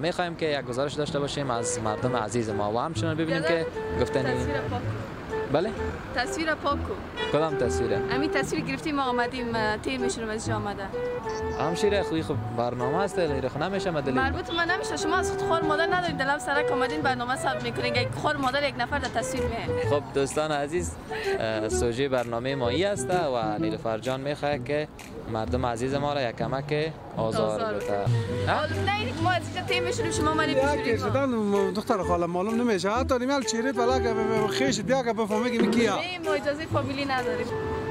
می‌خوایم که یک گزارش داشته باشیم از مردم عزیز ما و همچنان ببینیم که گفتنی تصویر پاک بله تصویر پاک کو کدام تصویره همین تصویر گرفتیم ما آمدیم تیر میشونم از آمده همشیره خوی خب برنامه است لیره خو نمیشه مدلی مربوط من نمیشه شما از خود خور مادر ندارید دلم سرک آمدین برنامه ثبت می‌کنین یک خور مادر یک نفر در تصویر میه خب دوستان عزیز سوژه برنامه مایی است و نیلوفر جان می‌خواد که مردم عزیز ما را یک کمک آزار بده. ما از اینجا تیر میشونیم شما بشورید ما. شدن دختر خاله معلوم نمیشه. حتی نیمال چهره پلاک خیش بیا که بفهمه که کیا نه ما اجازه فامیلی نداریم.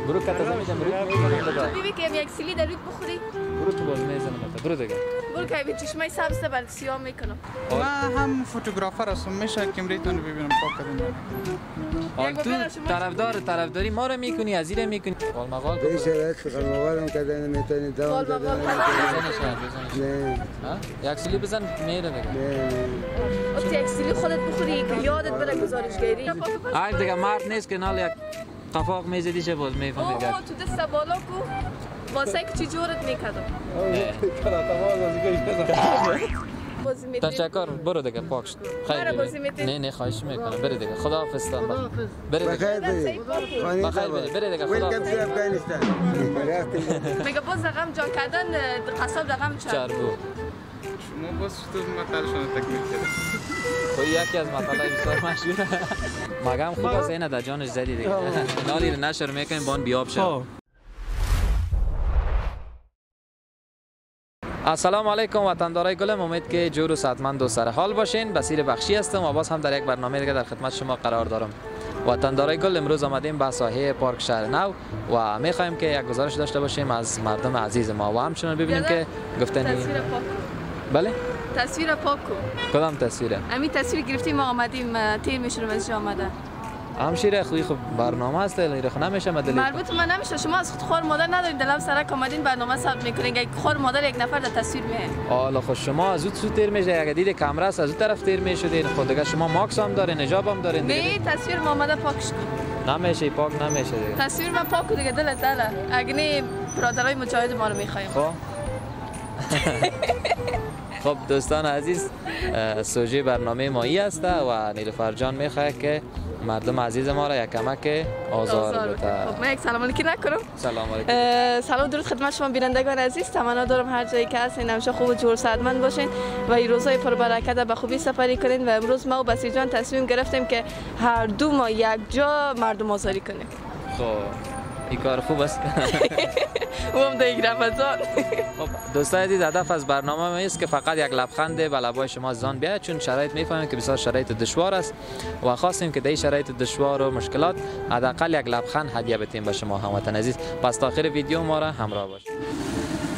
برو کتا زمیدم برو. بیبی که یک سیلی در رود بخوری. برو تو باز می‌زنم برو دیگه برو که بی چشمای سبز بر سیاه می‌کنم من هم فوتوگرافر هستم میشه کمریتون رو ببینم پاک کردین حال یک تو طرفدار طرفداری ما رو می‌کنی از زیر می‌کنی قال مقال کن. ليش هيك الموارم كذا نمتني قال داون بابا كذا بزنش نه،؟ یک سیلی بزن میره دیگه وقتی یک سیلی خودت بخوری که یادت بره گزارشگری آی دیگه مرد نیست که نال یک قفاق می‌زدی چه باز می‌فهمی اوه که اوه، تو دست بالا کو واسه که چی جورت می‌کردم بازی می‌تونی تشکر برو دیگه پاک شد برو خیلی. نه نه خواهش می‌کنم بره دیگه خدا حافظ تان بره دیگه. بري دقيقة، خلاص. ويلكم في افغانستان میگه باز رقم جان کردن قصاب رقم چرب چربو شما باز تو مطالشان تکمیل کردین خب یکی از مطالب بسیار مشهوره مگم خوب است اینه در جانش زدی دیگه نالی رو نشر می‌کنیم بان بیاب شد السلام علیکم وطندارای گلم امید که جور و صحتمند و سر حال باشین بسیر بخشی هستم و باز هم در یک برنامه دیگه در خدمت شما قرار دارم وطندارای گل امروز آمدیم به ساحه پارک شهر نو و می‌خوایم که یک گزارش داشته باشیم از مردم عزیز ما و همچنان ببینیم که گفتنی بله تصویر پاک کو کدام تصویره همین تصویر گرفتیم ما آمدیم تیر میشونم از آمده همشیره خوی خب برنامه است لیره خو نمیشه مدلی مربوط من نمیشه. شما از خود خور مادر ندارید. دلم سرک آمدین برنامه ثبت می‌کنین. یک خور مادر یک نفر در تصویر میه حالا خود شما از اون سو تیر میشه. اگه دید کمره است از اون طرف تیر می‌شدین. خود دیگه شما ماکس هم دارین نجاب هم دارین نه تصویر ما آمده پاکش کن نمیشه پاک نمیشه دیگه. تصویر من پاک دیگه. دلت دله. اگه نه برادرای مجاهد ما رو می‌خوایم. خب. خب دوستان عزیز سوژه برنامه مایی است و نیلوفر جان می‌خواد که مردم عزیز ما را یک کمک آزار آزار بده. خب من یک سلام علیکی نکنم. سلام علیکم. سلام درود خدمت شما بینندگان عزیز. تمنا دارم هر جایی که هستین. همیشه خوب و جور صحتمند باشین و این روزای پربرکت به خوبی سپری کنین و امروز ما و بسیر جان تصمیم گرفتیم که هر دو ما یک جا مردم آزاری کنیم. خب. این کار خوب است. و هم یک رمضان. خب دوستان عزیز هدف از برنامه ما است که فقط یک لبخند به لبای شما زان بیاید چون شرایط می‌فهمیم که بسیار شرایط دشوار است و خواستیم که در شرایط دشوار و مشکلات حداقل یک لبخند هدیه بتیم به شما هموطن عزیز. پس تا آخر ویدیو ما را همراه باشید.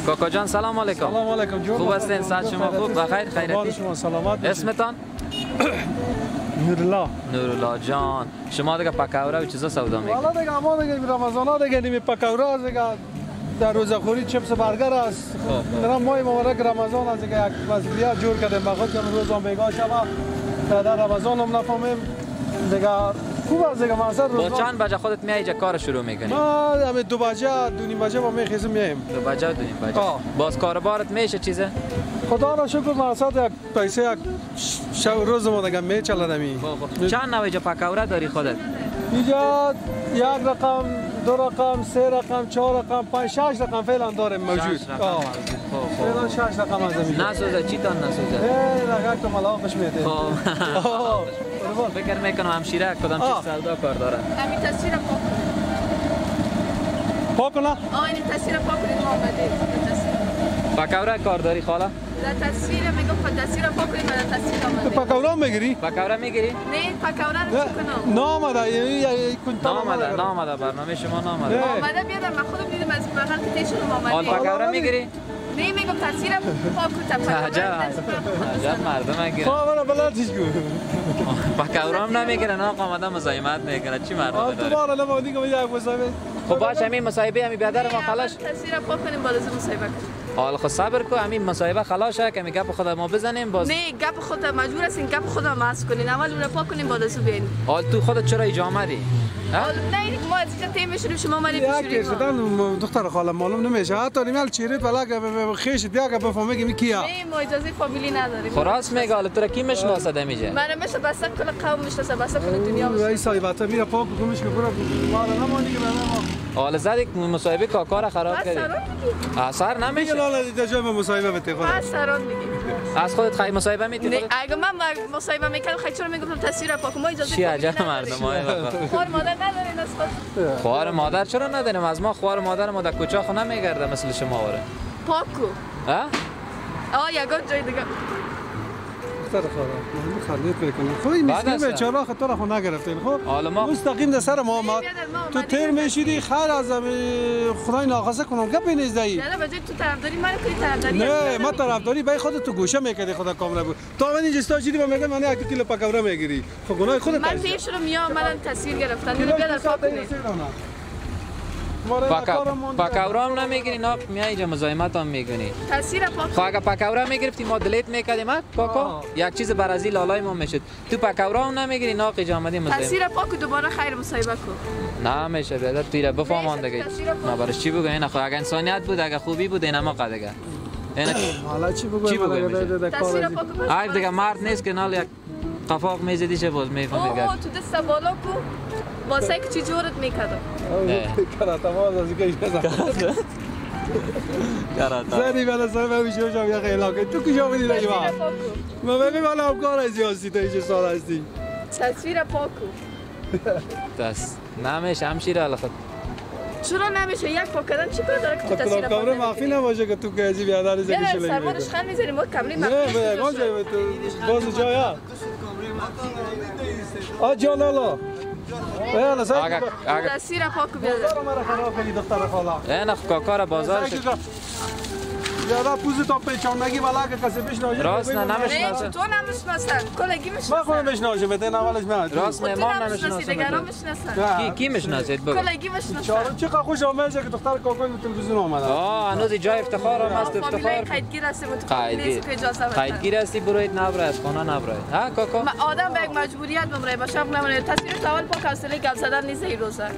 کاکا جان سلام علیکم. سلام علیکم جو خوب هستین؟ صحت شما خوب؟ بخیر خیرتی؟ شما سلامت اسمتان؟ نورالله نورالله جان. شما دیگه پکوره و چیزا سودا می‌کنید والا دیگه ما دیگه رمضان ها دیگه نیمه پکورا دیگه در روزخوری چپس برگر است. در ماه مبارک رمضان دیگه یک مسئولیت جور کردیم. بخاطر که روز هم بیگاه شما در رمضان هم نفهمیم. دیگه خوب است دیگه. مثلا با روز چند بجه خودت میای اینجا کار شروع می‌کنی؟ ما همه دو بجه دو نیم بجه ما میخیزیم میایم دو بجه دو نیم بجه. آه. باز کاربارت میشه چیزه؟ خدا را شکر مقصد یک پیسه یک ش- روز ما دیگه میچلد همی چند نوع اینجا پکوره داری خودت؟ اینجا یک رقم دو رقم سه رقم چهار رقم پنج شش رقم فعلا داریم موجود. خب، خب. فعلا شش رقم از زمین نسوزه چی تان نسوزه؟ ای رقم تو ملاقش میده. خب. فکر می‌کنم همشیره کدام. چیز سودا کار داره؟ همین تصویر پاک. پاک کنه آه این تصویر پاک ما تصویر. پکوره کار داری خاله؟ در تصویر میگم خود تصویر پاک کنید و در تصویر تو آمدیم پکورا می‌گیری پکوره می‌گیری نه پکوره رو چی کنم نامده یک کنتال نامده نامده برنامه شما نامده نه. آمده بیادم من خودم دیدم از بغل که تیشون حال آمدیم پکوره می‌گیری نه میگم تصویر پاک کن عجب عجب مردم می‌گیرن خواه من بلدش گو پکوره هم نمی‌گیرن آقا آمده مزاحمت می‌کنه چی مردم تو داری بار لما دیگه یک مصابه خب باش همین مصاحبه همین بیادر ما خلاش تصویر پاک کنیم بالا مصاحبه کنیم حالا خود صبر کو همین مصاحبه خلاص که می گپ خود ما بزنیم باز نه گپ خود مجبور هستین گپ خود ماس کنین اول اون رو پاک کنین بعد از بیاین حال تو خودت چرا اینجا آمدی؟ نه این ما از اینجا تیم میشوریم شما مالی یک بشوریم شدن دختر خاله معلوم نمیشه. حتی نیمال چیریت ولا که خیش دیا که بفهمه که می کیا نه ما اجازه فامیلی نداریم. راست میگه حالا تو را کی می‌شناسه دمیجه من میشه بس کل قوم می‌شناسه بس کل دنیا می‌شناسه رئیس صاحبات میره پاک کنمش که برو. ما را نمانی که ما. حالا زدی که مصاحبه کاکا را خراب کردی. اثر میگه نمیشه. لالا دیگه جای مصاحبه بده خود بس سران میگی. از خودت خیلی مصاحبه میتی؟ نه خودت اگه من مصاحبه می‌کردم خیلی چرا می‌گفتم تصویر پاک ما اجازه چی عجب. مردم های بابا. خور مادر ندارین از خود خوار مادر چرا نداریم از ما خوار مادر ما در کوچه خو نمیگرده مثل شما وره پاک کو ها آه یگان جای دیگه. دختر خاله من خالیت می‌کنم خب این مسکین. بیچاره خود تو را خود نگرفتین. خب حالا ما مستقیم در سر ما آمد تو تیر میشیدی خیر از خدای ناخواسته کنم. گپی نیست دایی نه بجای تو طرفداری من کنی طرفداری نه ما طرفداری. بای خودت تو گوشه می‌کردی خدا کاملا بود. تو من اینجا استا چیدی میگم من یک کیلو پکاورا می‌گیری. خب گناه خودت من پیر شدم میام من تصویر گرفتن اینو پاک کنی پکاورام نمی‌گیری نه میای اینجا مزاحمت هم می‌کنی تصویر پاک اگه پکاورا می‌گرفتی ما دلیت می‌کردیم ها کاکا. یک چیز برازی لالای ما می‌شد. تو پکاورا هم نمی‌گیری نه قیجا آمدی مزاحمت تصویر پاک دوباره خیر مصاحبه کن. نه میشه توی را بفهمان میشه، دیگه. نه برش چی بگو اینا خب اگه انسانیت بود اگه خوبی بود اینا ما قدگه اینا حالا چی بگویم؟ چی تصویر کار پاک دیگه مرد نیست که نال یک قفاق می‌زدی چه باز می‌فهمی تو دست بالا کو. واسه که چی جورت می‌کردم کراتا باز از که زنی بلا سر من میشه جام یا خیلی تو کجا بودی دیگه ما ما ببین والا کار از هستی تو چه سال هستی تصویر پاک کو دست نمیشه همشیره حالا خود چرا نمیشه یک پاک کردن چی کار داره که خب تصویر پاک کامره مخفی نباشه که تو که ازی بیادر زگی نه شلنگ سرمانش خن می‌ذاریم ما کمری نه به یکان جای باز جای ها آ جان لالا یالا سعی اگه اگه تصویر پاک کو بیادر دختر مرا خراب کنی دختر بازارش زیاده پوز تا پیچاندگی والا که کسی پیش ناجه راست نه نمیشه نه نمی‌شناسه. تو نمی‌شناسن کلگی ما می‌شناسن خودم می‌شناسم بده اولش من راست تو نه ما نمی‌شناسی نمی‌شناسم دیگران می‌شناسن کی کی می‌شناسید بگو. کلگی می‌شناسن چهار چقدر خوش آمده که دختر کاکای به تلویزیون آمده؟ آه هنوز جای افتخار هم هست فامیلای افتخار. قیدگیر تو قیدگیر نیست که اجازه بدن. قیدگیر هستی بروید نبره از خانه نبره ها کاکا؟ ما آدم به یک مجبوریت بمره باشه نمونه تصویر تو اول پاک حوصله گپ زدن نیست این روزه.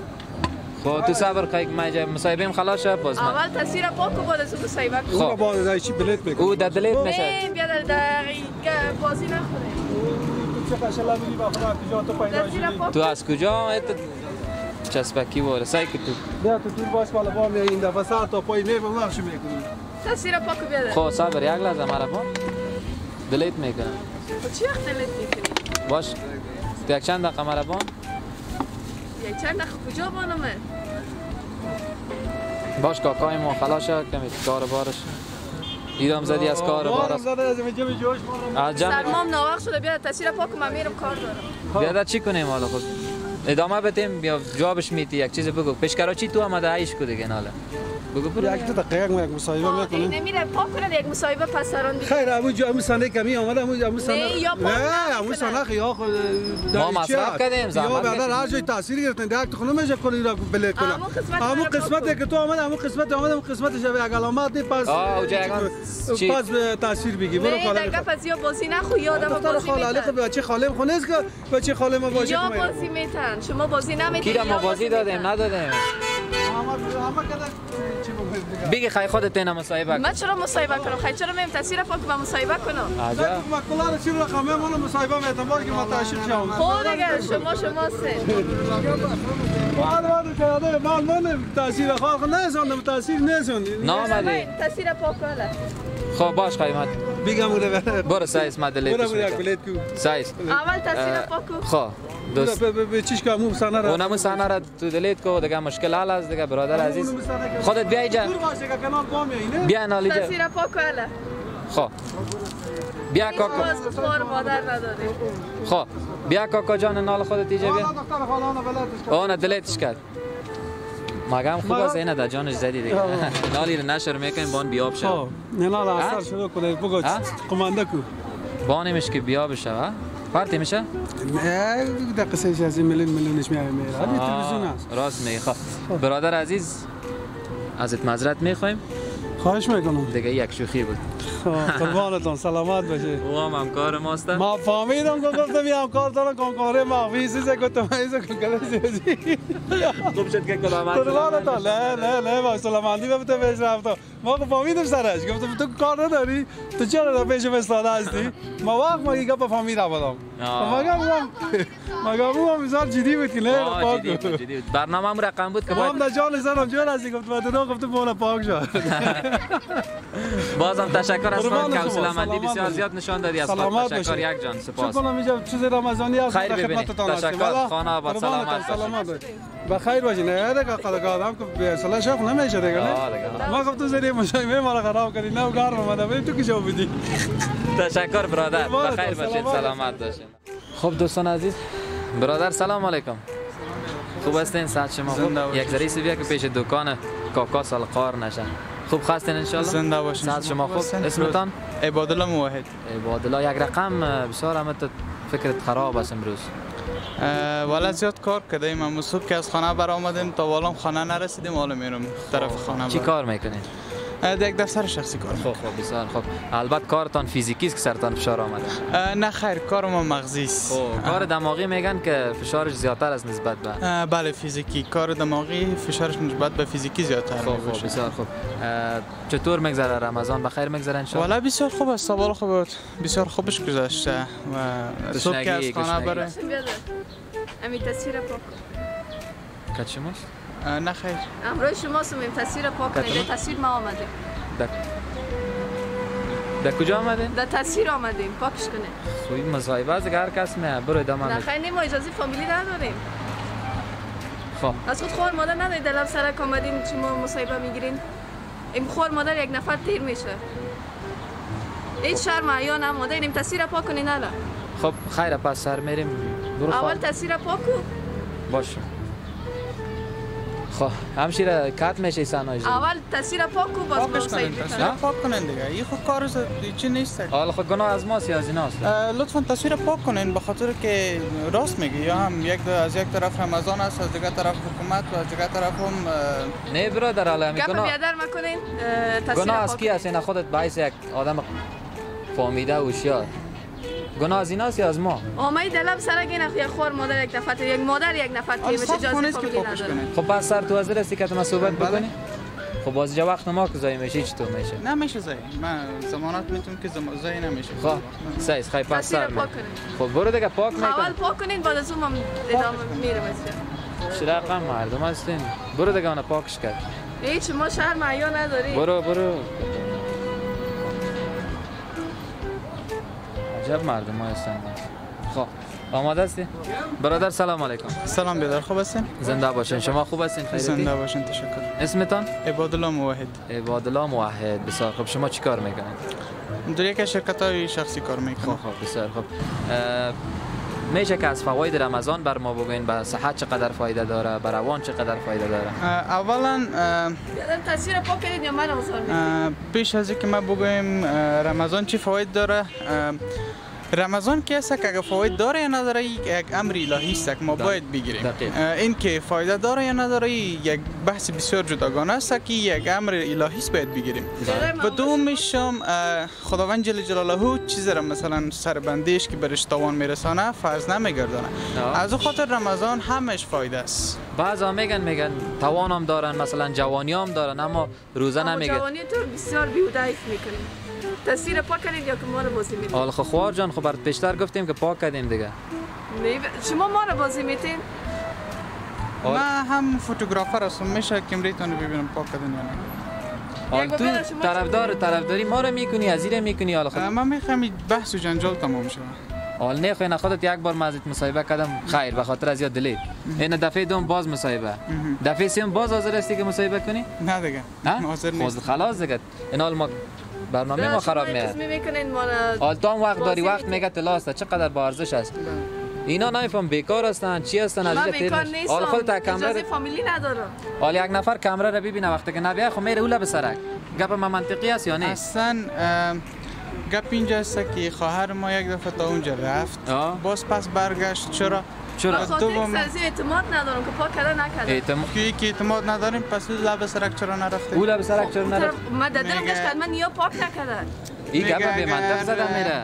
خب تو صبر قیق ما جای مصاحبه خلاص شد باز من اول تصویر پاک و بعد از مصاحبه اون خب. با دای چی بلیت می‌کنه او در دلیت میشه بیا در بازی نخوره با تو تو از کجا ایت چسبکی وره سعی که تو بیا تو دور باش بالا با می این دفعه سر تا پای می بمرش می‌کنی تصویر پاک بیا خب صبر یک لحظه مرا با دلیت می‌کنم چی وقت دلت می‌کنی باش یک چند دقیقه مرا چند دقیقه کجا بانمه باش کاکای ما خلاص شد کمی کار بارش. ایدام زدی از کار بارش. زده از اینجا به جوش ما از جمع سرمام ناوقت شده بیا تصویر پاک من میرم کار دارم. بیادر چی کنیم حالا؟ خود ادامه بدیم یا جوابش میتی یک چیز بگو. پیشکارا چی تو آمده؟ عیش کو دیگه ناله. بگو برو یک دقیقه یک ما یک مصاحبه می‌کنیم نمیره پاک کنه یک مصاحبه پس سران. خیر امو جو امو سنه کمی آمده امو امو سنه نه، یا پاک نه امو نمی‌کنن. سنه یا خود ما مصرف کردیم، زحمت یا بعد. هر جای تاثیر گرفتن یک تو خونه میشه کنی را بلیت کنه امو قسمت. که تو آمده امو قسمت آمده امو قسمتش به یک علامت دی پس یکان چی؟ پس تاثیر بگی برو نه خاله در گپ از یا بازی نخو یا آدم دختر بازی خاله علی میتن. خب بچه خاله خونه است که بچه خاله ما باشه یا بازی میتن. شما بازی نمیتن کی را ما بازی دادیم ندادیم. بگی خیلی خودت اینا مصاحبه کن من چرا مصاحبه کنم خیلی چرا میم تصویر پاک با مصاحبه کنم عجب. ما کلا چی رقمه ما مصاحبه میتم که ما تاشیر شوم خود دیگه شما شما سه. بعد بعد کرده مال من تاثیر خاص نه تاثیر نه نامدی تصویر پاک کاله خب باش قیمت. بگم اون برو سایس ما دلیتش برو یک می‌کنم بلیت کو. سایس آه. اول تصویر پاک کن خب دوست. به چیش که مو سنه را اونم صحنه را تو دلیت کو دیگه مشکل حل است دیگه برادر عزیز. خودت بیا اینجا بیا نالی جا. تصویر پاک کاله خب. بیا کاکا. خب. بیا کاکا جان نال خودت اینجا والا بیا اون دلیتش کرد. مگم خوب است اینه در جانش زدی دیگه. نالی رو نشر می‌کنیم بان بیاب شد نه نه اثر شروع کنه بگو؟ قمانده کو. بانیمش که بیاب ها؟ پارتی میشه؟ نه دقیقه سه از این میلیون میلیونش میاره میره همین تلویزیون است راست میگی. خب برادر عزیز ازت معذرت می‌خوایم. خواهش می‌کنم. دیگه یک شوخی بود. قربانتون سلامت باشید او هم همکار ماست. ما فهمیدم که گفتم یه همکار دارم کنکاره مخفی چیزی که تمایز کنکاره خوب شد که کلامت قربانتون نه نه نه با سلامتی به تو پیش رفتم ما خب فهمیدم سرش. گفتم تو کار نداری؟ تو چرا در پیش استاده هستی؟ ما وقت ما یک گپ فهمید بودم. مگه بودم مگه بودم بسیار جدی بود که نه پاک جدی بود،. برنامه هم رقم بود که ما هم باید در جان زنم جور هستی گفت ما تو گفتم مولا پاک شد بازم تشکر از قربان خود شما، کوسلمندی سلامت بسیار. زیاد نشان دادی از خود تشکر. یک جان سپاس کنم اینجا چیز رمضانی خیر. خدمتتان هستیم. تشکر. خانه آباد. سلامت. سلامت باشید. بخیر باشین نه دیگه قد آدم که به اصلا شوق نمیشه دیگه نه. ما گفتم زری مشاهمه ما را خراب کردی نه گرم اومده تو شو بودی تشکر برادر قربانتان، بخیر باشید سلامت باشید خب دوستان عزیز برادر سلام علیکم خوب هستین صحت شما خوب. یک ذره بیا که پیش دکان کاکا سالقار نشن خوب خواستین انشالله زنده باشین. صحت شما خوب؟ اسمتان عبادالله موحد. عبادالله. یک رقم بسیار همه فکرت خراب است امروز. والا زیاد کار کردیم ما صبح که از خانه برآمدیم تا والا خانه نرسیدیم حالا میرم طرف خانه چی کار می‌کنین؟ اه، در یک دفتر شخصی کار. خب خب بسیار خوب. البته کارتان فیزیکی است که سرتان فشار آمده. نه خیر کار ما مغزی است. خب کار دماغی میگن که فشارش زیادتر است نسبت به بله فیزیکی. کار دماغی فشارش نسبت به فیزیکی زیادتر خب خب. بسیار خوب. اه، چطور میگذره رمضان؟ بخیر میگذره انشالله والا بسیار خوب است. سوال خوب بود. بسیار خوبش گذشته و صبح که از خانه. بره. امی تصویر پاک کن. نه خیر. امروی شما سمیم تصویر پاک؟ در تصویر ما آمدیم در در کجا آمدین؟ در تصویر آمدیم. پاکش خب این مصاحبه که هر کس میه برو ادامه نه خیلی ما اجازه فامیلی نداریم. خب. از خود خوار مادر ندارید. در لب سرک آمدین شما مصاحبه می‌گیرین. این خوار مادر یک نفر تیر میشه. هیچ شرم حیا نه مادر این تصویر پاک کنین نه خب خیر پس سر میریم. برو اول تصویر پاک کن. باشه. خب همشیره کت میشه سناجی اول تصویر پاک کن باز پاکش کنین. تصویر پاک کنین دیگه. این خود کار است، چی نیست؟ حالا خب گناه از ماست یا از ایناست لطفا تصویر پاک کنین به خاطر که راست میگی. یا هم یک از یک طرف رمضان است از دیگه طرف حکومت و از دیگه طرف هم نه برادر حالا همین گپ گناه بیادر مکنین تصویر گناه از کی این خودت باعث یک آدم فهمیده و هوشیار. گناه از ایناست یا از ما؟ آمای دلم سرک این یک خوار مادر یک نفر تیر یک مادر یک نفر تیر آره، میشه سخت اجازه نیست که فامیلی نداره. خب پس سر تو حاضر هستی که تو ما صحبت بله. بکنی؟ خب باز اینجا وقت ما که زایی میشه چطور میشه؟ نه میشه زای من زمانات می‌تونم که زم... زای نمیشه. خب سیز خیلی پس سر خب برو دیگه پاک اول میکن پاک کنین بعد از اون هم ادامه میره بسیار چه رقم مردم هستین. برو دیگه اون پاکش کرد هیچ ما شهر معیا نداری برو برو. عجب مردم ها هستن خب آماده هستی؟ برادر سلام علیکم. سلام بیدار خوب هستین زنده باشین. شما خوب هستین؟ زنده خیریتی؟ باشین تشکر. اسمتان؟ عبادالله موحد. عبادالله موحد. بسیار خب شما چی کار می‌کنید؟ در یک شرکت های شخصی کار خب می‌کنم خب بسیار خب میشه که از فواید رمضان بر ما بگوین به صحت چقدر فایده داره بر روان چقدر فایده داره؟ اولا تصویر پاک یا من پیش از اینکه ما بگویم رمضان چی فواید داره اه، رمضان که است که اگه فواید داره یا نداره یک امر الهی است که ما. باید بگیریم این که فایده داره یا نداره یک بحث بسیار جداگانه است که یک امر الهی است باید بگیریم و دومش هم خداوند جل جلاله چیزی را مثلا سربندیش که برش توان میرسانه فرض نمیگردانه. از او خاطر رمضان همش فایده است بعضا میگن میگن توان هم دارن مثلا جوانی هم دارن اما روزه اما نمیگه جوانی تو بسیار بیودایف می‌کنین تصویر پاک کنین یا که ما رو بازی حالا خب خوار جان خب برات پیشتر گفتیم که پاک کردیم دیگه. شما ما رو بازی میتین من هم فوتوگرافر هستم. میشه کمریتون رو ببینم پاک کردن یا نه. حال تو طرفدار طرفداری ما رو می‌کنی از اینه می‌کنی حالا خب من می‌خوام این بحث و جنجال تمام شد حال نه خو خودت یک بار مازیت مصاحبه کردم. خیر به خاطر از یاد دلی. این دفعه دوم باز مصاحبه. دفعه سوم باز حاضر هستی که مصاحبه کنی؟ نه دیگه. نه حاضر خود نیست خلاص دیگه. این حال ما برنامه ما خراب میاد. قسمی می‌کنین ما رو حال تو هم وقت داری وقت. میگه تلاست چقدر با ارزش است؟ اینا نمیفهم بیکار هستن. چی هستن؟ از بیکار خودت از کمره اجازه فامیلی ندارم. حال یک نفر کمره رو ببینه. وقتی که نبیه خب میره اوله به سرک. گپ ما منطقی است یا نه؟ اصلا گپ اینجا است که خواهر ما یک دفعه تا اونجا رفت. آه. باز پس برگشت. چرا؟ چرا؟ دوم- که سرزی اعتماد ندارم که پاک کرده نکرده اعتم که که اعتماد نداریم پس لب سرک چرا نرفته؟ او لب سرک چرا اون نرفت طرف- من داشت که من نیا پاک نکرده این میگه گپ به اگر- منطق زدم میره.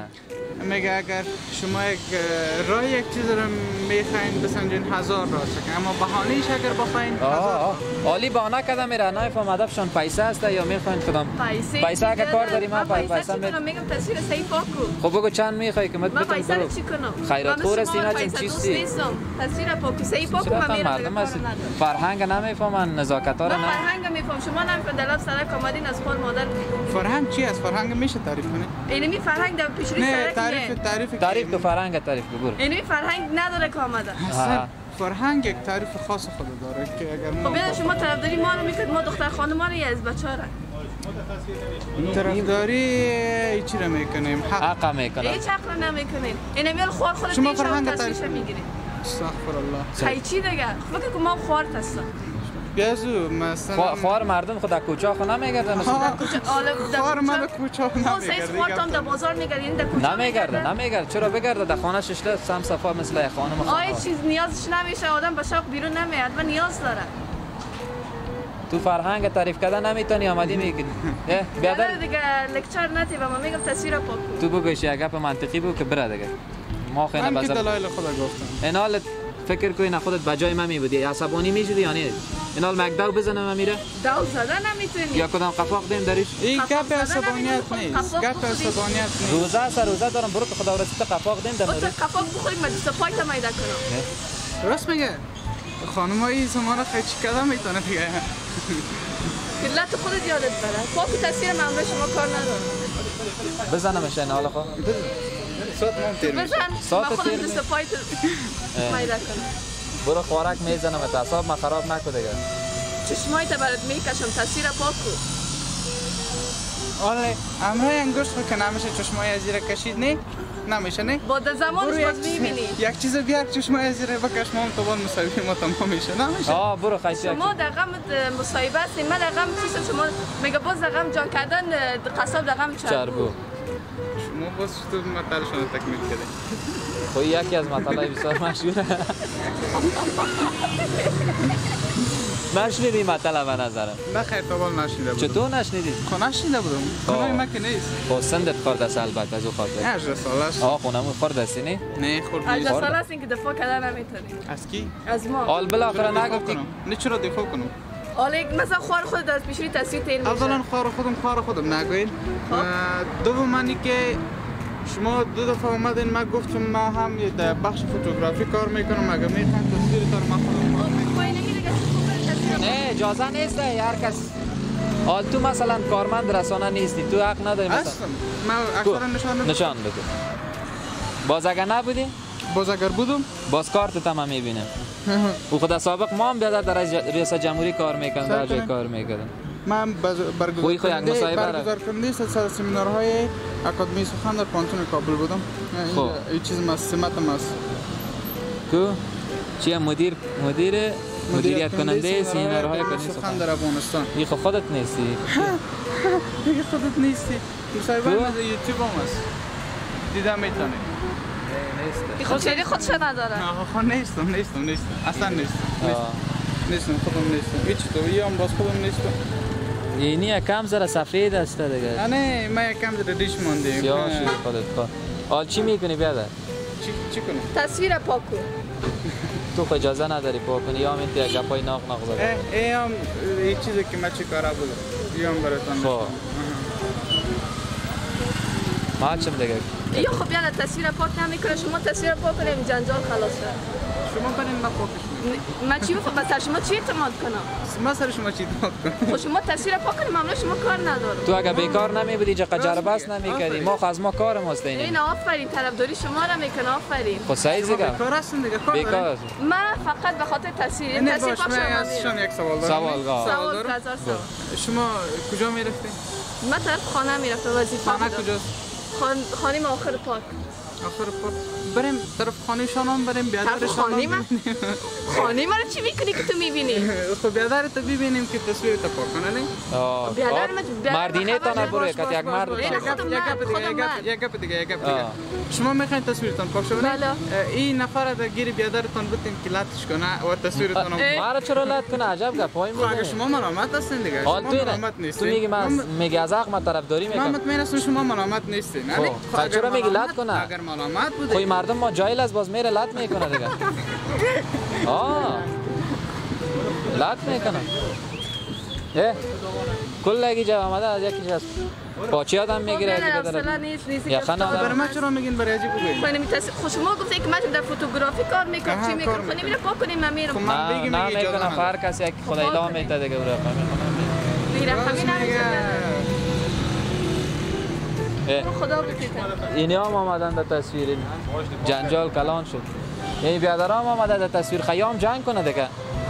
میگه اگر شما یک اه، راه یک چیز رو می‌خواین بسنجین هزار راست که اما بهانه‌ایش اگر بخواین آه هزار. آه. عالی بهانه کردم میره. نایفهم هدفشان پیسه است یا می‌خواین کدام؟ پیسه پیسه اگه کار داری من من پیسه چی می کنم؟ میگم تصویر صحیح پاک کو خب بگو چند می‌خوای که مت من بتم پیسه رو چی کنم؟ خیرات خور نه چون پیسه دوست چیستی؟ تصویر پاک صحیح پاک چرا من خب میرم مردم کار ندارم. فرهنگ نمی‌فهمن نزاکت ها رو نه. فرهنگ میفهم شما نمیفهم. در لب سرک آمدین از خال مادر. فرهنگ چی است فرهنگ میشه تعریف کنه اینمی فرهنگ در پیشروی نه تعریف تعریف تعریف تو فرهنگ تعریف بگو اینمی فرهنگ نداره که آمده. اصلا فرهنگ یک تعریف خاص خود داره که اگر ما خب شما طرفداری ما رو می‌کرد ما دختر خانم ما رو یا از بچه ها رو. طرفداری چی رو می‌کنیم حق. حقا می‌کنم هیچ حق رو نمی‌کنین اینمی رو خوار خودت شما فرهنگ تصویرش تعریف می‌گیرین استغفر الله. خیلی چی دیگه؟ فکر که ما خوار هستم. بیازو مثلا خوار مردم خود کوچه خو نمیگردن خوار کوچه خب سیز خوار تام در نمیگرده بازار میگردین در کوچه نمیگرده نمیگرده چرا بگرده در خانه ششله سم صفا مثل یک خانم آیا خانه چیز نیازش نمیشه. آدم به شوق بیرون نمیاد و نیاز داره. تو فرهنگ تعریف کردن نمی‌تونی آمدی میگی بیادر. بیادر دیگه لکچر نتی و من میگم تصویر پاک. تو بگوش یک گپ منطقی بود که بره دیگه. ما خیلی من که بزر دلایل خدا گفتم. این حال فکر کنی نه خودت بجای من میبودی عصبانی می‌شدی یا نه؟ این حال مکدو بزنم من میره دو زده نمی‌تونی یا کدام قفاق دیم داریش این گپ عصبانیت نمی‌خواد. نیست. گپ. عصبانیت نیست. روزه است روزه دارم. برو که خدا ورسیده قفاق دیم در او تو بخوری من دست پای تا میده کنم. راست میگه. خانمایی زمان خیلی چی کده می‌تونه دیگه. علت خودت یادت بره. پاک تصویر من به شما کار ندارم بزنمش این حال خو صوت من تیر میشه بزن ساعت تیر دست برو خوراک می‌زنم اعصاب ما خراب نکو دیگه. چشمای تا برات می‌کشم تصویر پاک کو آره امرای انگشت خود که نمیشه چشمای از زیر کشید نه؟ نمیشه نه؟ با زمانش برو باز می‌بینی. یک چیز بیار چشمای از زیر بکش ما هم طبال مساوی ما تمام میشه نمیشه؟ آه برو خیسی شما در غم مصاحبه هستین من در غم چیز شما میگه باز در غم جان کردن قصاب در غم چربو. شما باز تو مطالشون تکمیل کردی خب یکی از مطالب بسیار مشهوره نشنیدی مطلب به نظرم نه خیر طبال نشیده بودم چطور نشنیدی؟ خب نشیده بودم خونه ما که نیست خب سندت خورد است البته از او خاطر هجده سال است آه خونمون خورد استی نی؟ نه خورد از نیست خورده. سال هستین که دفاع کردن نمی‌تونی از کی؟ از ما حال بالاخره نگفتی؟ نه چرا دفاع کنم حالا یک مثلا خوار خود از پیشوری تصویر میشه اولا کار خودم کار خودم نگوین. دوم منی که شما دو دفعه اومدین من گفتم من هم یه در بخش فوتوگرافی کار می‌کنم. اگر می‌خواین تصویر تر من خودم خب نه اجازه نیست هر کس. حال تو مثلا کارمند رسانه نیستی تو حق نداری مثلا. هستم. من نشان نشان نشان بده. باز اگر نبودی؟ باز اگر بودم. باز کارت هم می‌بینم. او خدا سابق ما هم بیادر در ریاست جمهوری کار می‌کنن در جای کار می‌کنن من برگزار را. برگزار کننده سر سمینارهای اکادمی سخن در پانتون کابل بودم این- خب. این چیز ما سمتم است کو چیه مدیر مدیر مدیریت کننده سینارهای اکادمی سخن در افغانستان این خودت نیستی دیگه خودت نیستی مصاحبه؟ از یوتیوب هم است دیده می‌تونی این خود شدی خودش نداره آخه نیستم نیستم نیستم اصلا نیستم. نیستم خودم نیستم هیچ تو یه هم باز خودم نیستم اینی یکم زره سفید است دیگه نه من یکم در ریش مانده سیاه شده خودت خود حال چی می‌کنی بیادر چی چی کنم تصویر پاک کو تو خود اجازه نداری پا کنی یا هم اینتی گپای ناق ناق اه ای هم این چیزی که من چی کاره بودم یه هم براتان خب. ما چم دیگه یا خب یالا تصویر پاک نمی‌کنه شما تصویر پاک کنیم. جنجال خلاص شد شما برین من پاکش من چی بخوام بس شما چی اعتماد کنم؟ من سر شما چی داد کنم؟ خب شما تصویر پاک کنیم. معامله شما کار ندارم. تو اگه بیکار نمی بودی میگه. نمی کردی. آفرین. ما خو از ما کار ماست این اینی آفرین. طرفداری شما را می‌کنه. آفرین. خب سعی شما دیگه. بیکار هستین دیگه. کار بیکار. من فقط به خاطر تصویر نه تصویر پاک شما یک سوال دارم. سوال. سوال دارم؟ هزار سوال. شما کجا می‌رفتین؟ من طرف خانه می‌رفتم وظیفه خانه. کجاست؟ خان خانم آخر پاک. آخر پر بریم طرف خانهشان هم بریم طرف بیادرشان خانه من؟ خانه من چی می‌کنی که تو می‌بینی؟ خب بیادر تو ببینیم که تصویر تا پاک کنه نه آه، بیادر خب. من- بیادر مردینه من تا باش، که یک مرد یک گپ دیگه یک گپ- گپ دیگه یک گپ دیگه آه. شما می‌خواین تصویرتان پاک شد بله. این نفر در گیر بیادرتان بتین که لطش کنه و تصویرتان. ما را چرا لط کنه؟ عجب گپای خب اگر می‌زنه شما ملامت هستین دیگه شما نه نیستین. تو میگی من من- میگی از حق من طرفداری من می‌کنم. مطمئن هستم شما ملامت نیستین. نه؟ خب، خب خب چرا میگی لط کنه؟ اگر ملامت بوده خوی مردم ما جایل از باز میره لط می‌کنه دیگه. آه. لط می‌کنه. اه. کلگی جا آمده از یکیش از پاچی آدم خب می‌گیره؟ حوصله داره. نیست خانه افتاده. آدم- برای من چرا میگین برای عجیب من نمی‌ترس- خب شما گفته که من در فوتوگرافی کار می‌کنم چی می‌کنم کار خب نمیره پاک کنیم من میرم. خب من نه نه نداره. هر کسی خدای لا میته دیگه برای میره همین میگه. نمیشه خدا بکیتن اینی هم آمدن در تصویر جنجال کلان شد. این بیادرام آمده در تصویر خیام جنگ کنه دیگه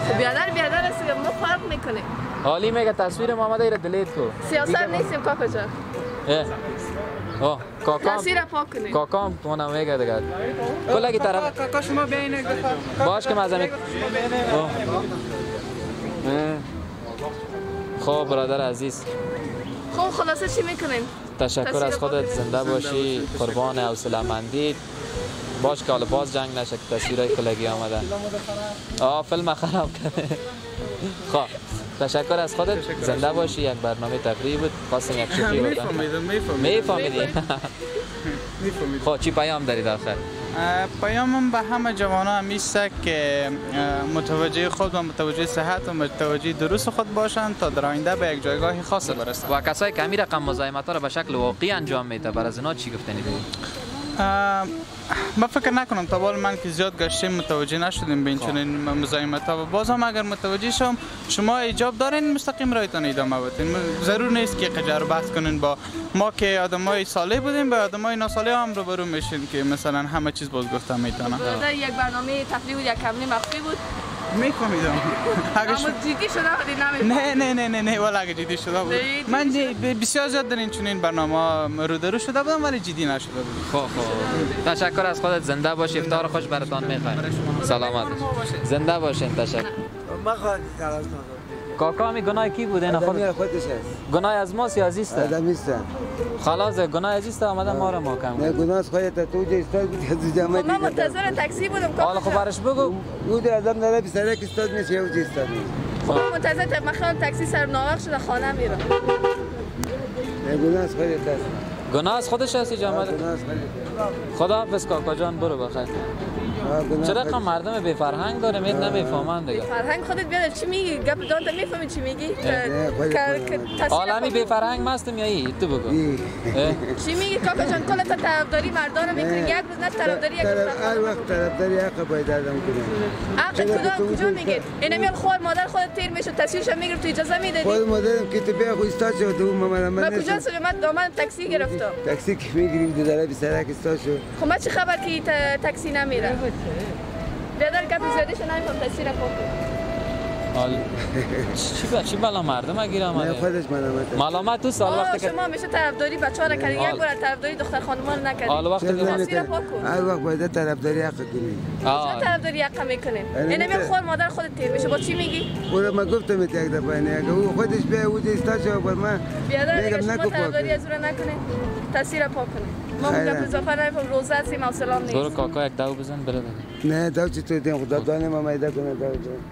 خب بیادر بیادر است. که ما فرق می‌کنیم. حالی میگه تصویر ما آمده ایره دلیت کو. سیاست نیستیم کاکا جان. اه. آه کاکام تصویر پاک کنیم. کاکام اونم میگه دیگه کلگی طرف کاکا شما بیاین یک دفعه باش که مزمی خب برادر عزیز. خب خلاصه چی می‌کنیم؟ تشکر از خودت. زنده باشی. قربان حوصله‌مندی باش که حالا باز جنگ نشه که تصویرهای کلگی آمده آه فیلم خراب کرده. خب تشکر از خودت. زنده باشی. یک برنامه تفریحی بود خواستم یک شوخی میفهمیدم میفهمیدم میفهمیدی میفهمیدم خب چی پیام دارید آخر؟ پیامم به همه جوان ها همیشه که متوجه خود و متوجه صحت و متوجه درست خود باشند تا در آینده به یک جایگاه خاص برسند. و کسایی که همین رقم مزاحمت را به شکل واقعی انجام میده بر از اینا چی گفتنی من فکر نکنم تا بال من که زیاد گشتیم متوجه نشدیم به این چنین مزاحمت ها و باز هم اگر متوجه شم شما ایجاب دارین مستقیم رایتان ادامه بدین. ضرور نیست که قجر بحث کنین با ما که آدمای صالح بودیم با آدمای ناصالح هم روبرو میشین که مثلا همه چیز باز گفته می‌تونه برادر یک برنامه تفریح بود یک کمنی مخفی بود. میفهمیدم اما شما- جدی شده بودی نمیفهم نه نه نه نه نه والا اگه جدی شده بود. من بسیار زیاد در این چنین برنامه رو درو شده بودم ولی جدی نشده بود. خب خب. تشکر از خودت. زنده باشی افطار خوش براتان می‌خوایم سلامت. زنده باشین تشکر. ما خواهد کاکا می گناه کی بوده نه خود آدمی خودش هست. گناه از ماست یا آدمی است. خلاص گناه عزیز تا آمده ما را محکم نه کرد. گناه خودت تو جه استاد بود که جامعه خب من دیگه منتظر تاکسی بودم. حالا کاکا خب جان. برش بگو. او در آدم داره بی سرک استاد میشه او جه استاد میشه. خب. من منتظر تا من خیالم تاکسی سر ناوق شده خانه میرم. نه گناه خودت هست. گناه از خودش هستی گناه خودت خدا حافظ کاکا جان برو بخیر. چرا. کم مردم بی فرهنگ داره؟ مید نمی‌فهمن دیگه. فرهنگ خودت بیاد چی میگی؟ گپ دان می‌فهمی چی میگی؟ عالمی بی. فرهنگ مستم یا ای تو بگو؟ چی میگی؟ کاکا جان کل تا طرفداری مردان رو می‌کنی. یک روز نه طرفداری یک روز هر وقت طرفداری حق باید که تو کدام کجا می‌گی؟ میگید این میاد خور مادر خودت تیر میشه تصویرش می‌گیره تو اجازه می‌دادی خود مادرم که تو بیا خود استاد شد. تو من من من کجا من دامن تاکسی گرفتم. تاکسی که می‌گیری داره بی سرک استاد شد. خب من چه خبر که تاکسی نمیره بیادر گپ زیادی شو نمیفهم تصویر. حال. چی با چی بالا مردم اگیر نه آمده خودش ملامت. ملامت تو سال آه وقتی که شما همیشه طرفداری بچه‌ها را کردی یک. بار طرفداری دختر خانوما رو نکردی. حال وقتی چرا که تصویر؟ پاک کن. هر وقت باید طرفداری حق کنی. چرا طرفداری حق می‌کنین آره، میاد نه. خور مادر خودت تیر میشه. با چی میگی؟ او را من گفتم یک دفعه نه اگه او خودش بیا او استاد شد بر من. بیادر دیگه میگم شما نکو طرفداری از اون نکنین تصویر پاک کنین ما. گپ اضافه نمیفهم روزه هستیم برو نیست. کاکا یک دو بزن بره دیگه. نه دو چطور دیم خدا دانه ما میده کنه دو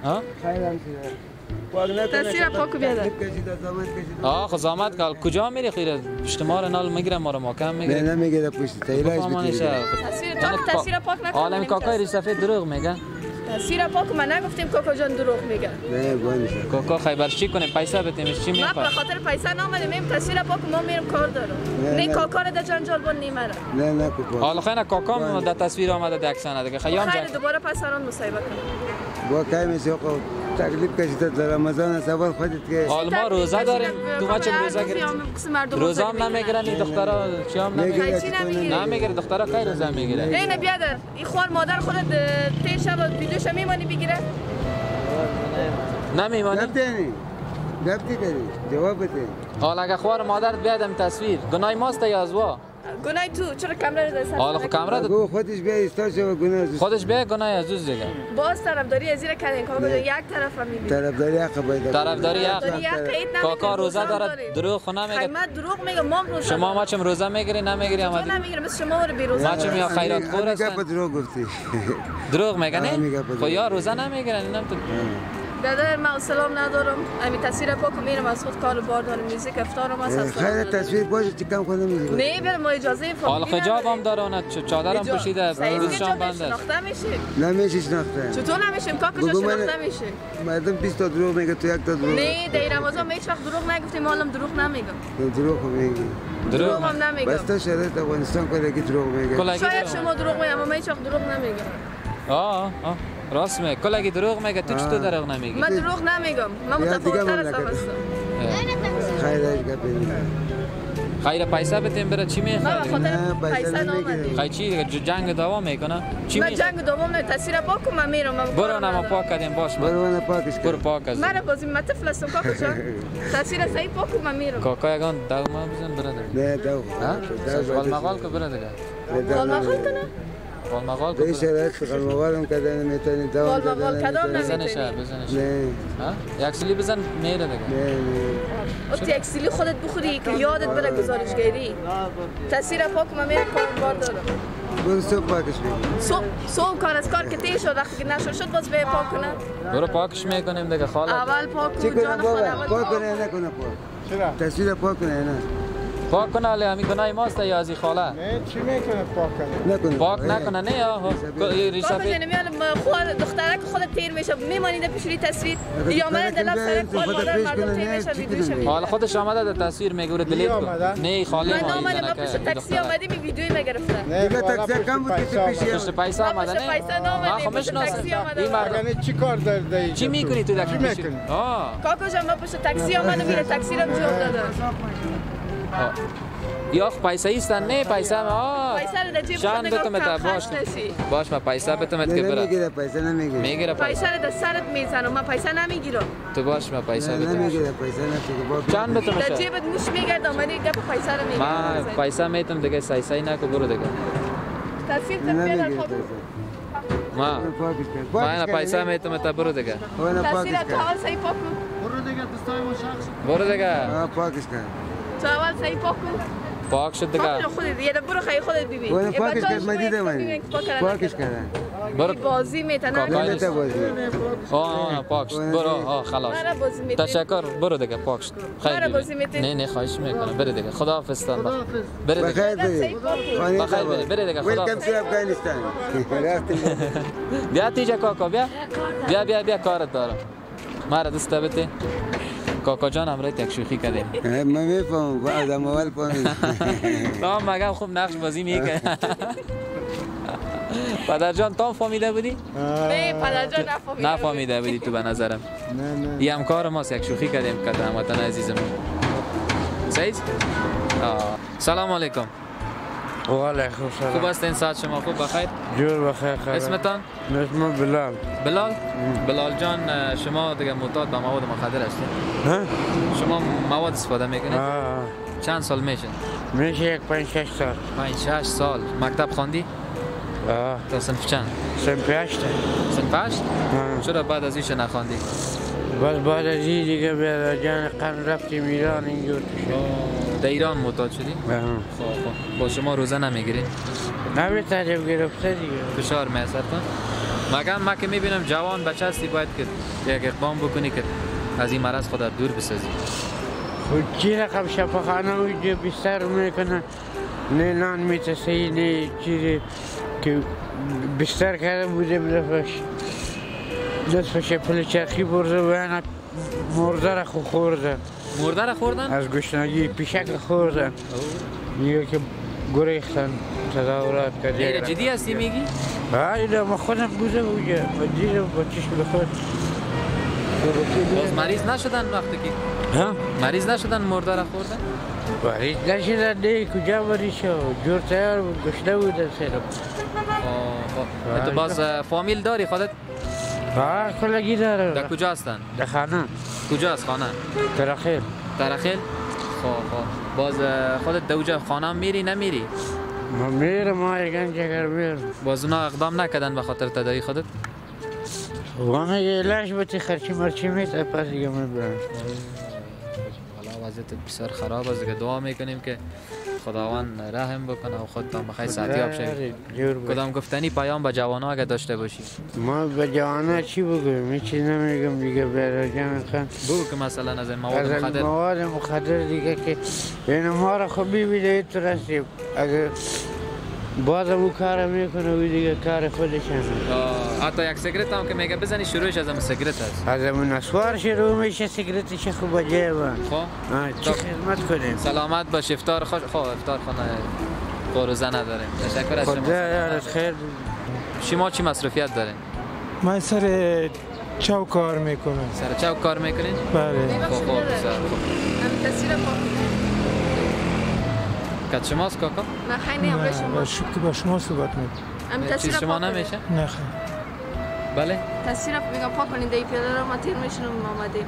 ها؟ خیلی هم شده پاک نکنه تصویر پاک بیادر. تکلیف کشیده زمان کشیده آه خب زحمت کال کجا میری خیره اجتماع نال می‌گیره ما رو محکم نه می‌گیره نمی‌گیره پشت. تا علاج بفهمانش بگیره تصویر پاک تصویر پاک نکن عالم کاکای ریش سفید دروغ میگه تصویر پاک من نگفتیم کاکا جان دروغ میگه. نه بانشه کاکا خیبر چی کنه؟ پیسه بتیمش چی ما به می‌خواد خاطر پیسه نامدیم. این تصویر پاک ما میرم کار دارم. نه، نه. نه. کاکا رو در جنجال بند نیمره نه نکو پاک حالا خیلی کاکا در تصویر آمده در اکسانه دیگه خیام جنگ دوباره پس سران مصیبه کنم با کای میشه خب تکلیف کشیده در رمضان است اول خودت که حالا ما روزه داریم. تو ما چه روزه گرفتیم روزه هم نمی‌گیرن این دخترا چی هم نمی‌گیرن؟ نمی‌گیره؟ نمی‌گیره دخترا کی روزه می‌گیره؟ اینه بیادر این خوار مادر خودت تی شب ویدیوش میمانی بگیره. نمیمانی کری جواب بده حالا اگه خوار مادر بیادم تصویر گناه ماست یا از وا گناه تو چرا کمره رو در سر حالا خب؟ کامرا گو خودش بیا ایستا شو گناه زوست خودش به گناه عزوز دیگه. باز طرفداری از زیر کردین کاکا یک طرف هم می‌بینی. طرفداری حق باید طرفداری حق. کاکا روزه داره. دروغ خو خیلی نمیگه. من دروغ میگم مام روزه شما. ما چم روزه می‌گیری نمی‌گیری آمدی؟ نمی‌گیرم مثل شما رو بی روزه ما چم یا خیرات خور هستن؟ دروغ گفتی. دروغ میگه میگه نه. خو یا روزه نمی‌گیرن اینم تو برادر من سلام ندارم. امی تصویر پاک میرم از خود کار بار دارم موزیک افتارم از خیر تصویر باشه چی کم خود نمیدی نه برم ما اجازه حالا فامیلی خجاب هم داره اون چ- چادرم پوشیده روزشان بنده. است. شناخته میشه نمیشه شناخته. چطور نمیشیم؟ کاکا من- شناخته میشه مردم 20 تا دروغ میگه تو یک تا دروغ. نه در رمضان هیچ وقت دروغ نگفتیم حالم دروغ نمیگم. دروغ میگی. دروغ هم نمیگم. بس تا شرایط افغانستان کنه که دروغ میگه. شاید شما دروغ میگم اما هیچ وقت دروغ نمیگم آه آه. راست میگه کلگی دروغ میگه تو چطور دروغ نمیگی؟ من دروغ نمیگم من متفاوتتر. هستم گپی خیر پیسه بتیم بره چی به می‌خواد خاطر نه، پیسه. نامدی خیر چی جنگ دوام می‌کنه؟ چی من می جنگ دوم نه تصویر پاک کنم من میرم من برو نما. پاک کردیم باش من. برو من پاکش برو پاک از من بازی من طفل هستم کاکا جان تصویر صحیح پاک کنم من میرم. کاکا یگان دو ما بزن دیگه. نه دو ها؟ قال مقال که بره دیگه. قال مقال کنه قال به این شرایط قلموالم کدن نمی‌تونی دوام قال دادن مقال کدام نمی‌تونی. بزنش. بزنش نه ها یک سلی بزن میره دیگه نه نه یک سیلی خودت بخوری که یادت بره گزارشگری تصویر پاک من میرم کار بار دارم برو صبح پاکش کن صبح کار از کار که تیر شد وقتی که نشد شد باز به پاک کنه برو پاکش می‌کنیم دیگه خاله اول پاک کن کنم جان خود اول پاک پاک کنه نکنه پاک چرا؟ تصویر پاک کنه نه پاک کنه علی همین گناه ماست یا از این خاله. نه چی می‌کنه پاک کنه؟ نکنه. پاک نکنه نه یا ریشه کاکا جان میاد خود دخترک خودت تیر میشه. میمانید پیشوری تصویر. یا من دلم سر خودت کار مادر پیش مردم تیر نه، میشه حالا خودش آمده در تصویر میگوره دلیت کن. آمده؟ نه خاله من ما آمدم این من این تاکسی دختره. آمدیم این ویدیوی می‌گرفتم نه تاکسی کم بود که. پشت پیسه آمده نه؟ پیسه ما نامدیم پشت می‌شناسم تاکسی آمدم این مردم چی کار در در چی می‌کنی تو در کاکا جان من پشت تاکسی آمدم میره تاکسی رو جواب دادم آه. یا خب پیسه ایستن. نه پیسه هم آه. پیسه رو در جیب چند خود نگاه بتم تا کم باش. باش من پیسه بتم که نه بره نمی‌گیره پیسه نمی‌گیره. می‌گیره پیسه. رو در سرت می‌زنم من پیسه نمی‌گیرم. تو باش من پیسه بتم نمی‌گیره پیسه نمی‌گیره پاک چند بتم در جیبت موش میگردم من گپ پیسه رو من می‌گیرم پیسه میتم دیگه سای سای نکو برو دیگه. تصویر نمی‌گیره خود پیسه. ما. نه پیسه میتم تا برو دیگه. تصویر تو کن. اول صحیح پاک کن برو دیگه. آه پاکش کن. تو اول صحیح پاک کن پاک شد دیگه خودت یه برو خیلی خودت ببین یه پاکش کن من دیدم کردن پاکش. کن برو بازی میتنه کاکا بازی آه پاک شد برو آه خلاص تشکر برو دیگه پاک شد خیلی بازی؟ نه نه خواهش می‌کنم بره دیگه خدا حافظ تان بره دیگه بخیر کن بخیر بری، بری دیگه، خدا ویلکم تو افغانستان بیا تیجا کاکا بیا بیا بیا بیا کارت دارم مرا دست بده کاکا جان هم یک شوخی کردیم من می‌فهمم بعد اول فهمید تو مگم خوب نقش بازی می‌کنه پدر جان تو هم فهمیده بودی؟ نه پدر جان نفهمیده نفهمیده بودی تو به نظرم. نه نه. یه همکار ماست یک شوخی کردیم که هموطن عزیزم سعید؟ سلام علیکم. وعلیکم خوب سلام است این ساعت شما خوب بخیر جور بخیر خبر اسمتان اسم بلال بلال بلال جان شما دیگه معتاد به مواد مخدر هستید ها؟ شما مواد استفاده می‌کنید آه. چند سال میشه میشه یک پنج شش سال 5 6 سال مکتب خواندی آه. تا صنف چند سن پیشته صنف 8 آه. چرا بعد از ایش نخواندی بس بعد از این دیگه بیاد جان قن رفتیم ایران اینجور در ایران معتاد شدی؟ آه. خب خب با شما روزه نمی‌گیرید نبی تعجب گرفته دیگه. فشار میسرتان مگم ما که می‌بینم جوان بچه هستی باید که یک اقدام بکنی که از این مرض خودت دور بسازی. خود چی رقم شفاخانه اونجا بیستر می‌کنه؟ نه نان میتسی نه چیزی که بیستر کرده بوده بدفش دستش پل چرخی برده و اینا مرده را خو خورده مرده را خوردن؟ از گشنگی پیشک خوردن. دیگه که گریختن. تظاهرات کردن جدی هستی؟ میگی؟ آره ما خودم بوده اونجا با دیدم با چشم خود. باز مریض نشدن وقتی که ها؟ مریض نشدن مرده را خوردن؟ مریض نشدن. نه کجا مریض شد؟ جور تیار بود گشته بودن سرم خب. تو باز فامیل داری؟ خودت ها کلگی در داره کجا هستن؟ در خانه. کجا است خانه؟ ترخیل ترخیل خب خب. باز اه، خودت دوجا خانه میری نمیری؟ ما میرم ما یکن چکر میرم باز اونا اقدام نکردن به خاطر تدایی خودت؟ وانا یه لاش بتی خرچی مرچی میت پس دیگه می‌برم حالا وضعیت بسیار خراب است که دعا می‌کنیم که خداوند رحم بکنه و خودتان بخیر. صحتیاب شوید. کدام گفتنی پیام به جوانا اگه داشته باشی؟ ما به جوانا چی بگویم؟ هیچ چیز نمیگم دیگه برای جمع خان بگو که مثلا از این مواد مخدر. مواد مخدر دیگه که این ما را خب ببینید تو رسیم اگر بازم او کار می‌کنه و دیگه کار خودش هم. حتی یک سیگرت هم که میگه بزنی شروعش از اون سیگرت است از اون اسوار شروع میشه سیگرتش خوب خب آه، چی خب. خدمت کنیم سلامت باش افطار خوش خب افطار خانه قروزه نداریم تشکر از خدا شما یارت خیر شما چی مصروفیت دارین من سر چاو کار می‌کنم سر چه کار می‌کنین بله خب خب کت شماست کاکا نه خیلی همراه شما شکر با شما صحبت می‌کنم چیز تصویر شما. نمیشه نه خیر بله تصویر میگم پاک کنید ای پیاده رو ما تیر میشونم آمدیم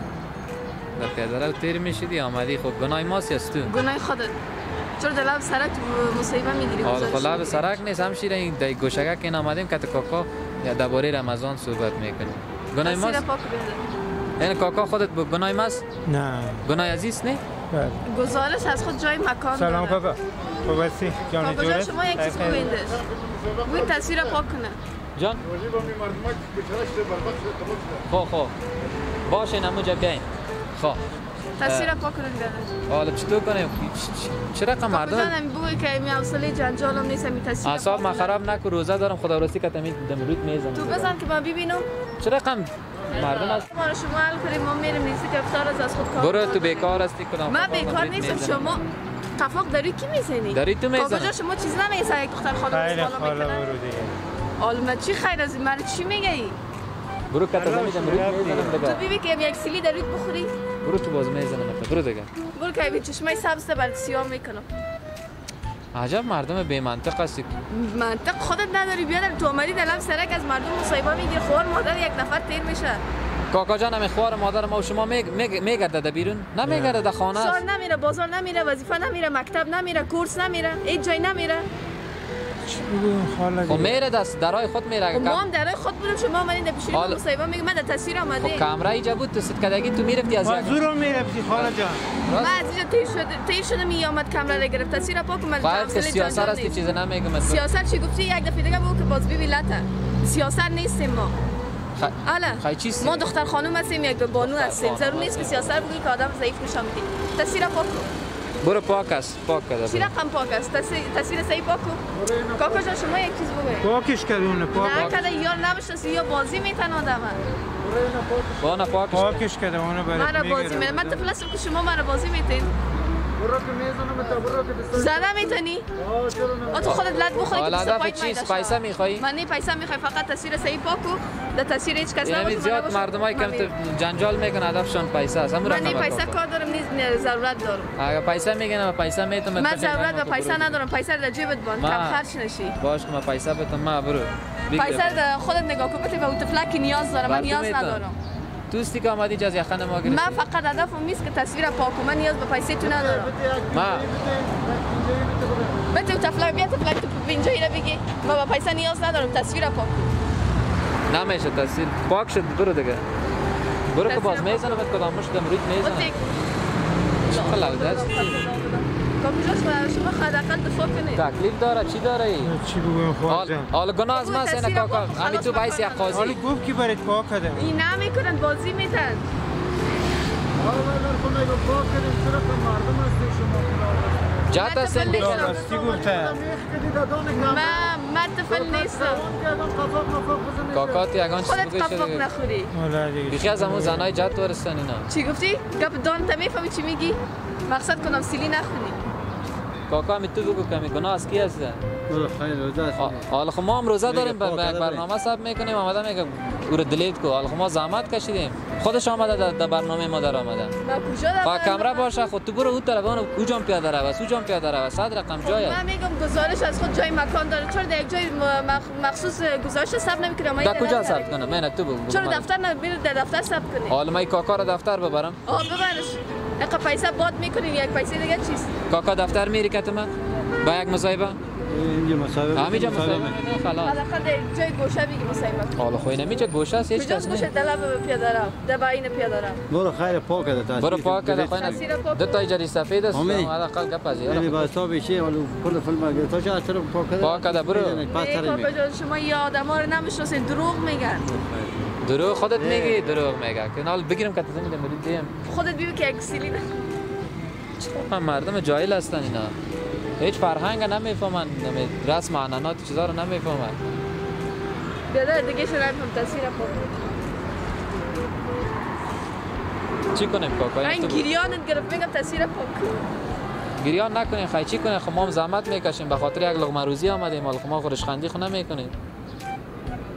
در پیاده رو تیر میشیدی آمدی خب گناه ماست یا تو گناه خودت چرا دلاب سرک مصیبه می‌گیری حالا خلا سرک نیست همشیره این دای گوشگه که این آمدیم که کاکا یا درباره رمضان صحبت می‌کنیم گناه تصویر ماست پاک بیاده این کاکا خودت به گناه ماست نه گناه عزیز نه بله گزارش از خود جای مکان سلام کاکا خوبستی جان کاکا جان جورت شما یک چیز بگویندش بگوین تصویر پاک کنه جان؟ خب خب. باشه نموجا بیاین. خب. تصویر پاک کنید بیاده حالا چطور کنیم؟ رقم کاکا مردم؟ جانم بگوی که می حوصله جنجال هم نیست می تصویر اعصاب پاک من. خراب نکن روزه دارم خدا راستی که تمید دمرود می‌زنم. تو بزن که من ببینم. چه رقم مردم است ما رو شما حل کنیم ما میریم نیستی که افطار از از خود کار برو تو. بیکار هستی کدام من بیکار نیستم. شما قفاق داری کی می‌زنی؟ داری تو می‌زنی. جان شما چیز نمیگه یک دختر خانم خیلی بالا خاله می‌کنه برو دیگه. آلما چی خیر از این؟ مرد چی میگه ای برو کتا زمین دمرود می‌زنم تو دیگه بیبی که یک سیلی دارید بخوری؟ برو تو باز می‌زنم برو دیگه برو که چشمه سبز بر سیاه می‌کنم. عجب مردم بی منطق هستی. منطق خودت نداری. بیادر تو آمدی دلم سرک از مردم مصیبه می‌گیره خوار مادر یک نفر تیر میشه. کاکا جان خوار مادر ما و شما میگرده در بیرون؟ نمیگرده در خانه سال نمیره بازار نمیره وظیفه نمیره مکتب نمیره کورس نمیره هیچ جای نمیره. خب میره دست درای خود میره. اگه ما هم درای خود بودیم شما آمدین در پیشوری حالا- مصیبه میگه من در تصویر خب آمده کمره اینجا بود تو ست کدگی تو می‌رفتی از یک مزدور می‌رفتی خاله جان. من از اینجا تیر شده تیر شده می آمد کمره را گرفت. تصویر پاک من باید که حوصله سیاست هستی. چیز نمیگم سیاست چی گفتی؟ یک دفعه دیگه بگو که باز ببین لطه سیاست نیستیم ما. اله خیلی چیستی؟ ما دختر خانم هستیم یک بانو هستیم. ضرور نیست که سیاست بگی که آدم ضعیف نشان تصویر پاک کن برو پاک است پاک چی کده رقم پاک است تصویر- صحیح پاک کاکا جان شما یک چیز بگوی پاکش کردونه پاک نه کده یار نبشناسی یا بازی میتن آدم با نه پاکش. پاکش کرده اونو من را برات بازی میتن می‌گیره من هستم که شما من را بازی میتین زده می‌تونی؟ آ تو خودت لد بخوری که هدف پایت میداشت. پیسه میخوایی من نه پیسه می‌خوای فقط تصویر صحیح پاکو در تصویر هیچ کس یعنی من زیاد که من میرم. جنجال می‌کنن هدفشان پیسه است من نه پیسه. کار دارم نیز ضرورت دارم اگه پیسه میگن و پیسه می‌تونم من ضرورت به پیسه ندارم پیسه در جیبت باند ما- کم خرج نشی باش که من پیسه بتم ما برو. پیسه در خودت نگاه کن بده به اون نیاز داره من نیاز. ندارم دوستی که آمدی جز یخن ما گرفتی؟ من فقط هدفم نیست که تصویر پاکو من نیاز به پیسه تو ندارم. ما اون طفلک بیا طفلک تو اینجا ایره بگی. من به پیسه نیاز ندارم تصویر پاکو نمیشه تصویر. پاک شد برو دیگه. برو که باز می‌زنم کدام مش دمرید می‌زنم. اوتیک خلاص دست کامپیوتر شما حداقل دفاع کنید. تکلیف داره چی داره ای؟ چی بگویم خاله حال جان. حال گناه از من سینه تصویر کاکا. پاک، همین تو باعث یک قاضی گفت که برات پاک کردم این نمی‌کنن بازی میتن جات من هستن طفل بیخن نیستم. راستی گفته؟ من طفل نیستم. کاکات یگان چیز خودت بگوی قفاق شده نخوری. حالا دیگه بیخی از همون زنای جات ورستن اینا. چی گفتی؟ گپ دان تا می‌فهمی چی میگی؟ مقصد کنم سیلی نخونی. کاکا همین تو بگو کمی گناه از کی هستن حالا خب ما هم روزه داریم به برنامه سب می‌کنیم آمده میگه او رو دلیت کو. حالا خب ما زحمت کشیدیم. خودش آمده در- برنامه ما در آمده. من کجا در با کمره باشه خود تو برو اون طرف اون کجا پیاده رو کجا پیاده رو صد رقم جای من میگم گزارش از خود جای مکان داره. چرا در یک جای مخصوص گزارش ثبت نمی‌کنه ما در کجا ثبت کنم؟ من تو بگو چرا من. دفتر نبیر در دفتر ثبت کنی؟ حالا من کاکا رو دفتر ببرم. آه ببرش. اقا پیسه باد می‌کنین یک پیسه دیگه چیست؟ کاکا دفتر میری کتما با یک مصاحبه؟ اینجا مسابقه همینجا مصاحبه. خلاص. حداقل در جای گوشه بگی مصیبت حالا خو اینجا گوشه است هیچ کس کجاست گوشه نه دلب پیاده رو دباین پیاده رو برو خیر پاک ده تصویر برو پاک تصویر پاک. دو تا ایجاری سفید است. حداقل گپ از یعنی با حساب چیه ولی کل فیلم اگه تو چه اثر پاک ده پاک کده برو. می جان شما یه آدم ها رو نمی‌شناسین دروغ میگن. دروغ؟ خودت میگی دروغ میگه. که نال بگیرم که تزنگ دم دیم خودت بیو که یک سیلی نه. چرا مردم جاهل هستن اینا؟ هیچ فرهنگ نمی‌فهمن نمی رسم عنعنات چیزا رو نمی‌فهمن. بیادر دیگه شو نمیفهم تصویر پاک چی کنیم؟ کاکا این تو گریانت گرفت میگم تصویر پاک گریان نکنین خیلی چی کنین؟ خب ما هم زحمت می‌کشیم. به خاطر یک لقمه روزی آمدیم حالا خب ما خورش خندی خو نمی‌کنیم.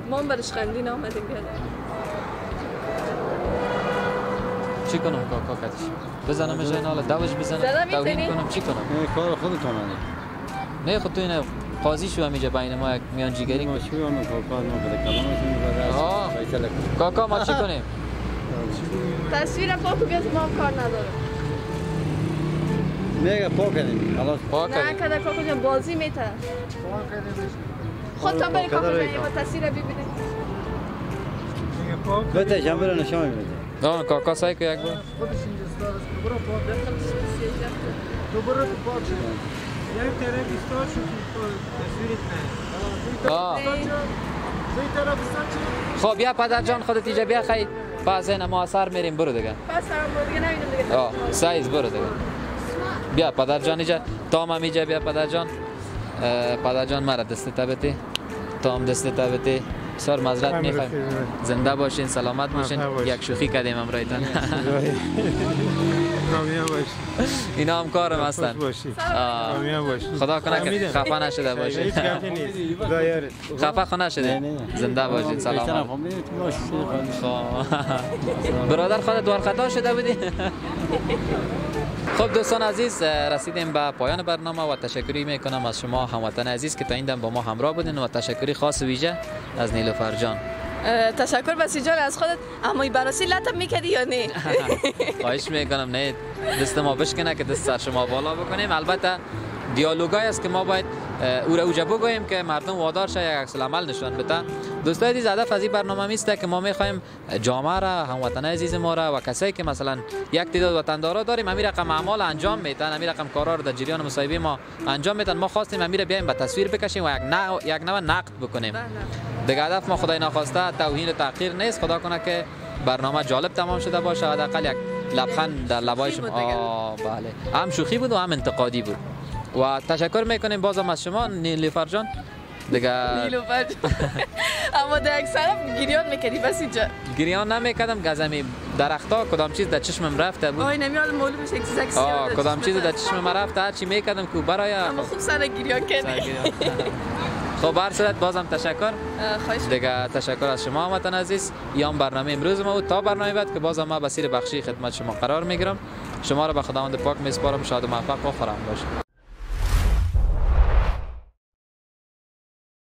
ما هم برش خندی نامدیم بیادر چی کنم کاکا کتش بزنم جای حالا دوش بزنم توهین؟ کنم چی کنم کار خودتون نه خود تو این قاضی شو همیشه بین ما یک میانجیگری ما کن چی هم کار ما بده کلامشون آه. بده فیصله کن کاکا ما چی کنیم تصویر پاک بیاد ما کار نداره میگه پاک کردیم خلاص پاک نه. کده کاکا جان بازی میته خودتان بری کاکا جان یه تصویر ببینید بده جنبه نشان میده برو نه آه دوی طرف ایستاد شد خب بیا پدر جان خودت اینجا بیا خیلی پس این ما اثر میریم برو دیگه پس هم دیگه نمی‌دونم دیگه آه سایز برو دیگه بیا پدر جان اینجا تام هم اینجا بیا پدر جان پدر جان مرا دست تبتی تام دست تبتی بسیار مزرعت می‌خوایم. زنده باشین سلامت باشین. یک شوخی کردیم امرایتان اینا هم کارم هستن. خدا کنه که. خفه نشده یارت. خفه خو نشده نه زنده باشین سلامت خب. برادر خودت دوار خطا شده بودی؟ خب دوستان عزیز رسیدیم به پایان برنامه و تشکری می‌کنم از شما هموطن عزیز که تا این دم با ما همراه بودین و تشکری خاص ویژه از نیلوفر جان تشکر بسی جان از خودت. اما این براسی لطم می‌کردی یا نه؟ خواهش می‌کنم نه. دست ما بشکنه که دست سر شما بالا بکنیم. البته دیالوگای است که ما باید او را اوجا بگوییم که مردم وادار شه یک عکس العمل نشان بده. دوستای عزیز هدف از این برنامه میسته که ما می‌خوایم جامعه را هموطنان عزیز ما را و کسایی که مثلا یک تعداد وطندارا داریم همین رقم اعمال انجام میتن همین رقم کارا رو در جریان مصاحبه ما انجام میتن ما خواستیم همین را بیایم به تصویر بکشیم و یک نوع یک نوع نقد بکنیم. دیگه هدف ما خدای نخواسته توهین و تحقیر نیست. خدا کنه که برنامه جالب تمام شده باشه. حداقل یک لبخند در لبای شوخی شما بود دیگه. آه بله. هم شوخی بود و هم انتقادی بود. و تشکر می‌کنیم بازم از شما نیلوفر جان دیگه نیلوفر جان. اما در سرم گریان می‌کردی بس اینجا. گریان نمی‌کردم گزمی درختا کدام چیز در چشمم رفته بود. آی نمیال معلوم میشه چیز عکس آه. کدام چیز در چشمم رفته؟ هر چی می‌کردم که برای اما خوب سر گریان کردی. خب هر صورت بازم تشکر. اه، خواهش دیگه تشکر از شما هموطن عزیز. یا هم برنامه امروز ما بود. تا برنامه بعد که بازم ما بسیر بخشی خدمت شما قرار می‌گیرم. شما را به خداوند پاک میسپارم. شاد و موفق و خرم باشید.